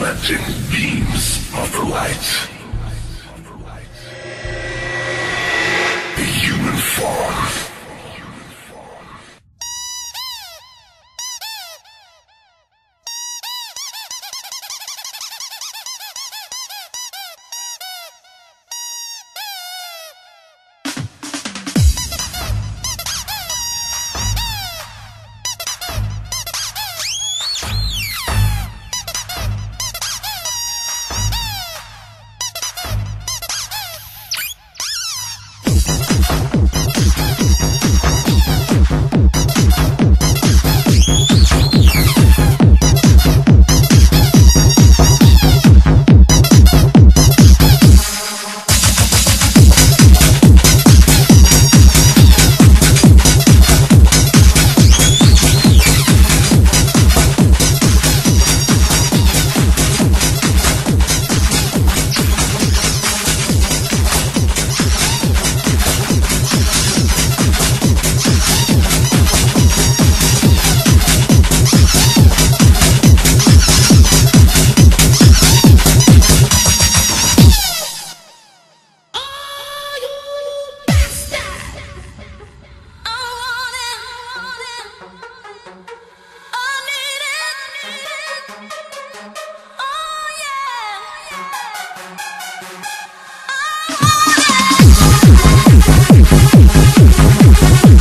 reflecting beams of the light. The human form Oh, oh, oh,